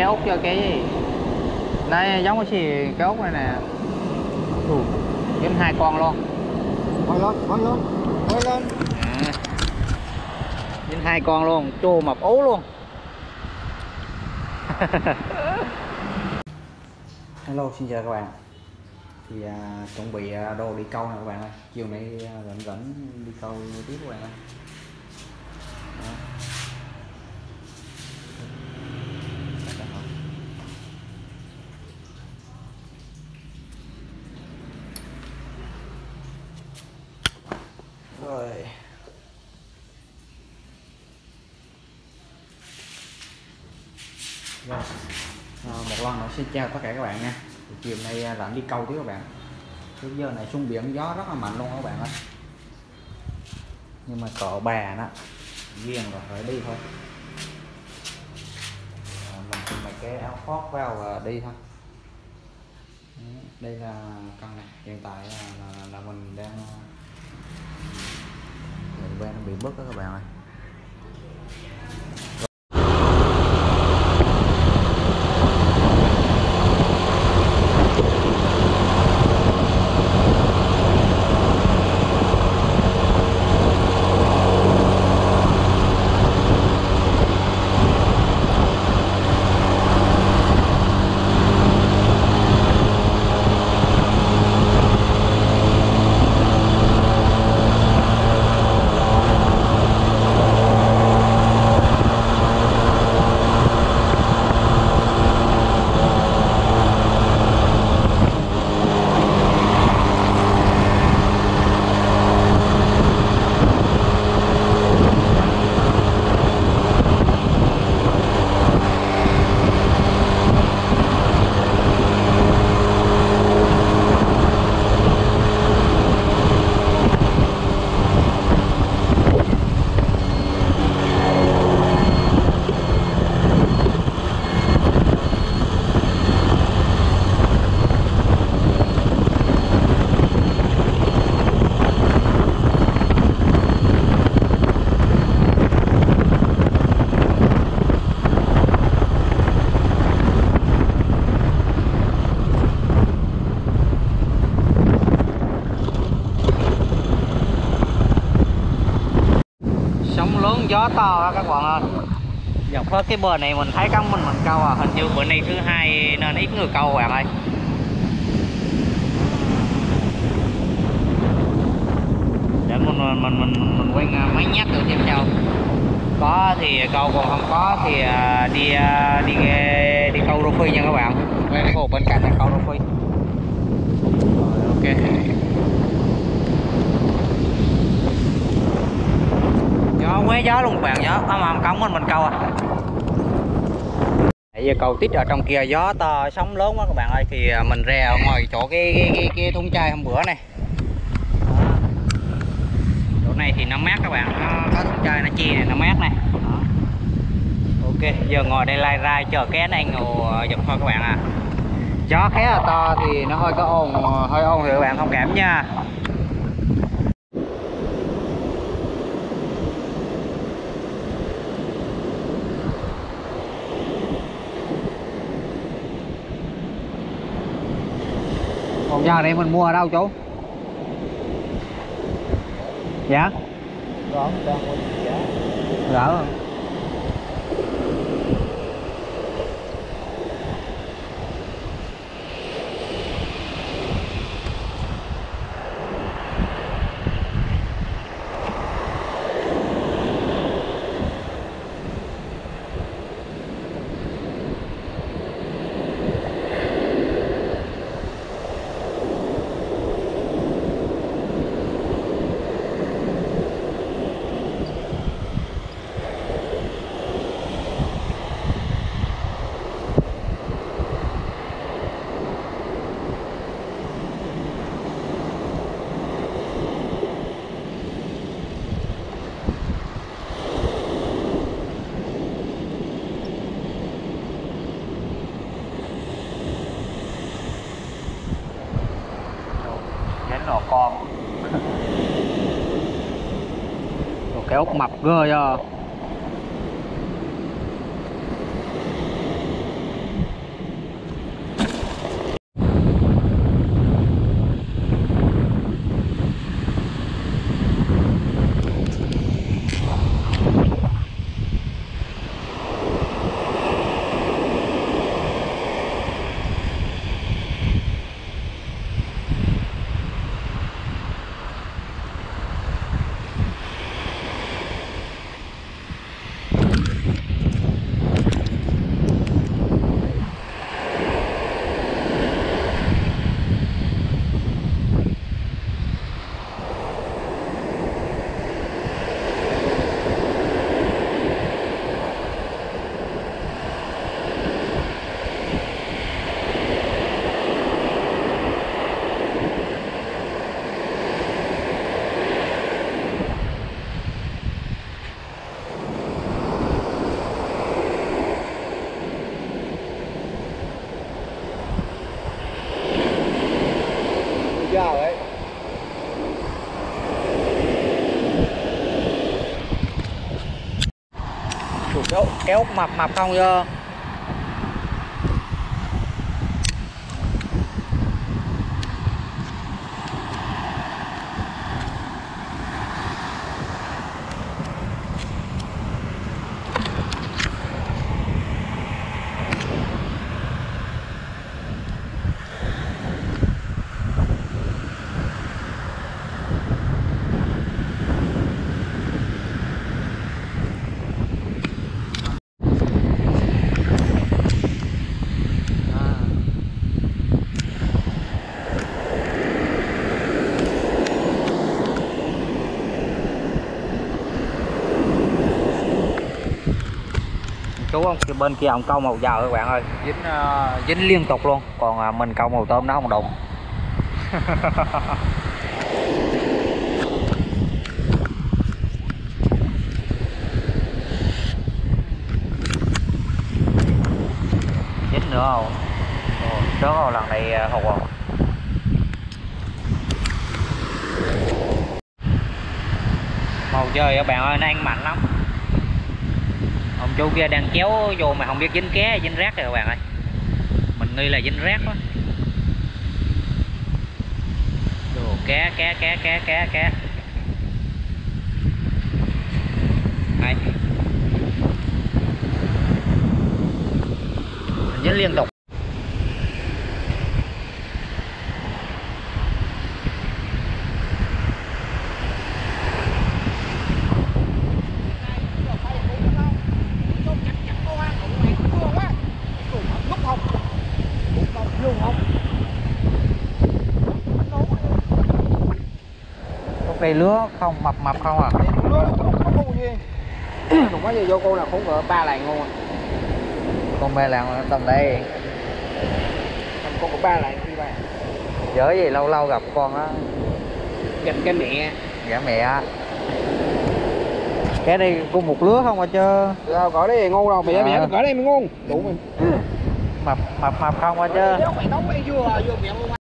cái ốc cho cái gì? Đây giống cái gì cái ốc này nè. Ừ. dính hai con luôn. Quay lên quay lên quay lên. À. hai con luôn chô mập ố luôn. Hello xin chào các bạn. Thì à, chuẩn bị à, đồ đi câu nè các bạn ơi. Chiều nay à, rảnh rảnh đi câu tiếp các bạn ơi rồi. Rồi. À, một lần nữa xin chào tất cả các bạn nha. Chiều nay à, rảnh đi câu chứ các bạn. Cái giờ này xuống biển gió rất là mạnh luôn các bạn ơi. Nhưng mà cỡ bà đó riêng rồi phải đi thôi. À, mình cùng mấy cái áo khoác vào và đi thôi. Đây là căn này. Hiện tại là, là, là mình đang bị mất đó các bạn ơi sóng lớn gió to các bạn ơi. Dọc hết cái bờ này mình thấy có mình mình câu à hình như bữa nay thứ hai nên ít người câu bạn ơi. Để mình mình mình mình, mình quay máy nhắc được xem sao có thì câu còn không có thì à, đi à, đi đi, đi câu rô phi nha các bạn. Quay bên cạnh là câu rô phi. Ok. Mấy gió luôn bạn gió à, mà cống mình mình câu à. Bây giờ cầu tít ở trong kia gió to sóng lớn quá các bạn ơi. Thì à, mình ra ở ngoài chỗ cái cái, cái, cái thúng chai hôm bữa này. Đó. chỗ này thì nó mát các bạn. Nó có thúng chai nó chia này nó mát này. Đó. ok giờ ngồi đây lai rai chờ cái anh ngủ giật thôi các bạn à. Gió khá là to thì nó hơi có ồn à, hơi ồn thì các bạn thông cảm nha. Giờ này mình mua ở đâu chú? Dạ. Rõ đang cái ốc mập ghê à. Kéo mập mập không vô à chú ông kia bên kia ông câu màu giờ các bạn ơi. Dính ờ, dính liên tục luôn. Còn à, mình câu màu tôm nó không đụng. Dính nữa không? Sớm không lần này à, hụt không màu chơi các bạn ơi nó ăn mạnh lắm chỗ kia đang kéo vô mà không biết dính ké, dính rác rồi các bạn ơi. Mình nghi là dính rác quá. Đồ cá cá cá cá cá cá Đây. Dính liên tục. Có lứa không mập mập không à lứa không có gì vô cô là cũng cỡ ba lạng luôn con ba làng tầm đây con có ba lạng đi ba dở gì lâu lâu gặp con á gặp cái mẹ gã mẹ á cái này cũng một lứa không à chứ rồi cỡ đây ngu rồi mẹ À. mẹ cỡ đây mày ngu, đủ mình mập mập mập không à chứ mày chưa vừa miệng luôn